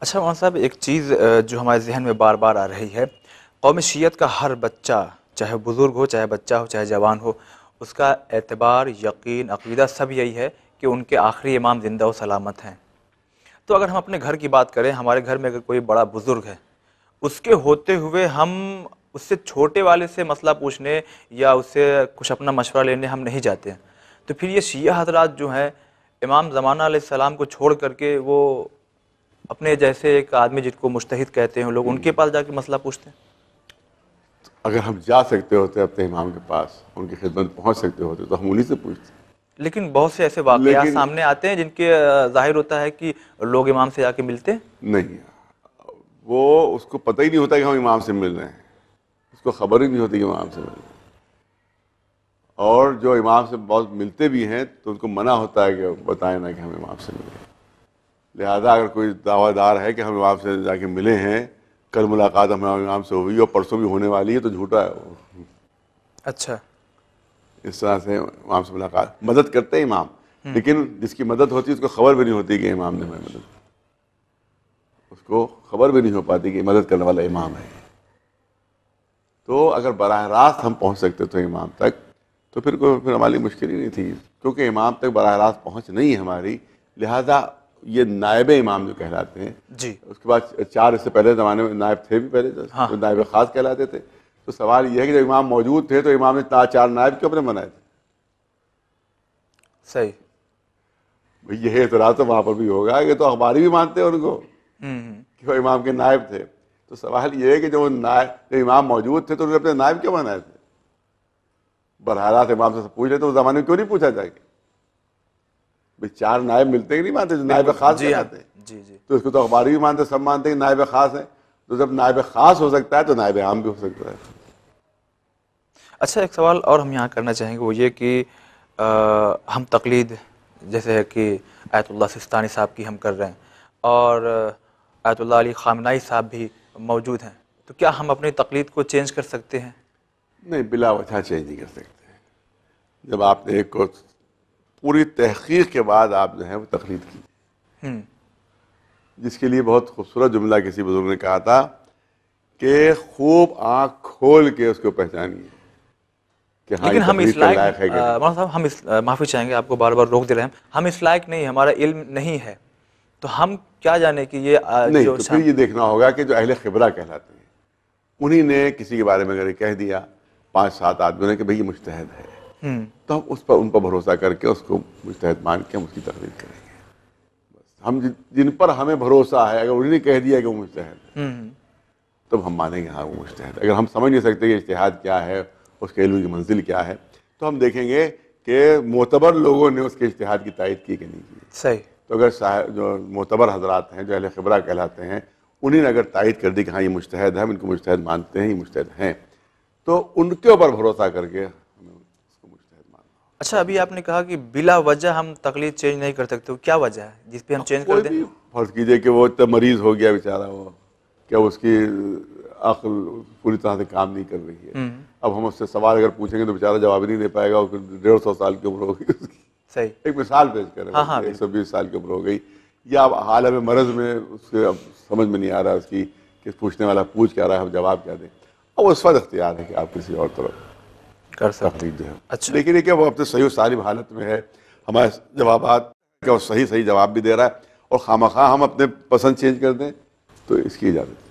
اچھا مولانا صاحب، ایک چیز جو ہمارے ذہن میں بار بار آ رہی ہے، قوم شیعت کا ہر بچہ، چاہے بزرگ ہو، چاہے بچہ ہو، چاہے جوان ہو، اس کا اعتبار، یقین، عقیدہ سب یہی ہے کہ ان کے آخری امام زندہ و سلامت ہیں۔ تو اگر ہم اپنے گھر کی بات کریں، ہمارے گھر میں اگر کوئی بڑا بزرگ ہے، اس کے ہوتے ہوئے ہم اس سے چھوٹے والے سے مسئلہ پوچھنے یا اس سے کچھ اپنا مشورہ لینے ہم نہیں جاتے۔ ہیں تو پھر یہ شیعہ حضرات جو ہیں امام زمانہ علیہ السلام کو چھوڑ کر کے وہ اپنے جیسے ایک آدمی جن کو مشتحد کہتے ہیں لوگ ان کے پاس جا کے مسئلہ پوچھتے ہیں۔ اگر ہم جا سکتے ہوتے اپنے امام کے پاس ان کی خدمت پہنچ سکتے ہوتے تو ہم انہیں سے پوچھتے۔ لیکن بہت سے ایسے واقعات سامنے آتے ہیں جن کے ظاہر ہوتا ہے کہ لوگ امام سے جا کے ملتے ہیں۔ نہیں۔ وہ اس کو پتہ ہی نہیں ہوتا کہ ہم امام سے مل رہے ہیں۔ اس کو خبر ہی نہیں ہوتی کہ امام سے مل رہے ہیں۔ اور جو امام سے بہت ملتے بھی ہیں تو ان کو منع ہوتا ہے کہ بتائیں نا کہ ہم امام سے ملے لہذا اگر کوئی دعویٰ دار ہے کہ ہم امام سے جا کے ملے ہیں کل ملاقات ہمیں امام سے ہوئی اور پرسوں بھی ہونے والی ہے تو جھوٹا ہے وہ۔ اچھا۔ اس طرح سے امام سے ملاقات۔ مدد کرتے ہیں امام لیکن جس کی مدد ہوتی ہے اس کو خبر بھی نہیں ہوتی کہ امام نے ہمیں مدد اس کو خبر بھی نہیں ہو پاتی کہ مدد کرنے والا امام ہے۔ تو اگر براہ راست ہم پہنچ سکتے تھے امام تک تو پھر کوئی پھر ہماری مشکل ہی نہیں تھی۔ کیونکہ امام تک براہ راست پہنچ نہیں ہے ہماری لہذا یہ نائب امام جو کہلاتے ہیں جی۔ اس کے بعد چار اس سے پہلے زمانے میں نائب تھے بھی پہلے تو نائب خاص کہلاتے تھے۔ تو سوال یہ ہے کہ جب امام موجود تھے تو امام نے تا- چار نائب کیوں اپنے بنائے تھے؟ صحیح۔ یہ اعتراض تو وہاں پر بھی ہوگا کہ تو اخباری بھی مانتے ہیں ان کو کہ وہ امام کے نائب تھے۔ تو سوال یہ ہے کہ جو وہ نائب امام موجود تھے تو انہوں نے اپنے نائب کیوں بنائے تھے؟ براہ راست امام سے پوچھ رہے تو اس زمانے میں کیوں نہیں پوچھا جائے گا؟ چار نائب ملتے کہ نہیں مانتے جو نائب خاص جی ہاں کہلاتے ہیں۔ جی جی۔ تو اس کو تو اخباری بھی مانتے ہیں سب مانتے ہیں نائب خاص ہیں۔ تو جب نائب خاص ہو سکتا ہے تو نائب عام بھی ہو سکتا ہے۔ اچھا ایک سوال اور ہم یہاں کرنا چاہیں گے وہ یہ کہ ہم تقلید جیسے ہے کہ آیت اللہ سستانی صاحب کی ہم کر رہے ہیں اور آیت اللہ علی خامنائی صاحب بھی موجود ہیں۔ تو کیا ہم اپنی تقلید کو چینج کر سکتے ہیں؟ نہیں بلا وجہ چینج نہیں کر سکتے۔ جب آپ نے ایک کو پوری تحقیق کے بعد آپ جو ہے وہ تقلید کی۔ جس کے لیے بہت خوبصورت جملہ کسی بزرگ نے کہا تھا کہ خوب آنکھ کھول کے اس کو پہچانیے کہ ہاں لیکن ہم اس لائق مولانا صاحب ہم اس معافی چاہیں گے آپ کو بار بار روک دے رہے ہیں۔ ہم اس لائق نہیں ہمارا علم نہیں ہے۔ تو ہم کیا جانے کہ یہ نہیں تو پھر یہ دیکھنا ہوگا کہ جو اہل خبرہ کہلاتے ہیں انہی نے کسی کے بارے میں اگر کہہ دیا پانچ سات آدمیوں نے کہ بھئی یہ مجتہد ہے۔ تو ہم اس پر ان پر بھروسہ کر کے اس کو مجتہد مان کے ہم اس کی تقریر کریں گے۔ بس ہم جن- پر ہمیں بھروسہ ہے اگر انہوں نے کہہ دیا کہ وہ مجتہد ہے تب ہم مانیں گے ہاں وہ ہے۔ اگر ہم سمجھ نہیں سکتے کہ اجتہاد کیا ہے اس کے علم کی منزل کیا ہے تو ہم دیکھیں گے کہ معتبر لوگوں نے اس کے اجتہاد کی تائید کی کہ نہیں کی۔ صحیح۔ تو اگر صاحب جو معتبر حضرات ہیں جو اہل خبرہ کہلاتے ہیں انہیں نے اگر تائید کر دی کہ ہاں یہ مجتہد ہے ہم ان کو مجتہد مانتے ہیں یہ مجتہد ہیں تو ان کے اوپر بھروسہ کر کے اچھا ابھی آپ نے کہا کہ بلا وجہ ہم تقلید چینج نہیں کر سکتے کیا وجہ ہے؟ جس پہ ہم چینج کر دیں۔ فرض کیجیے کہ وہ اتنا مریض ہو گیا بیچارہ وہ کیا اس کی عقل پوری طرح سے کام نہیں کر رہی ہے؟ اب ہم اس سے سوال اگر پوچھیں گے تو بیچارہ جواب ہی نہیں دے پائے گا ڈیڑھ سو سال کی عمر ہوگی اس کی۔ صحیح۔ ایک مثال پیش کریں۔ ہاں، ہاں، ایک سو بیس سال کی عمر ہو گئی۔ یا اب عالم مرض میں اس کے اب سمجھ میں نہیں آ رہا اس کی کہ پوچھنے والا پوچھ کیا رہا ہے ہم جواب کیا دیں؟ اب اس وقت اختیار ہے کہ آپ کسی اور طرف کر سکتے ہے اچھا۔ لیکن یہ کہ وہ اپنے صحیح و سالم حالت میں ہے ہمارے جوابات کا وہ صحیح صحیح جواب بھی دے رہا ہے اور خواہ مخواہ ہم اپنے پسند چینج کر دیں تو اس کی اجازت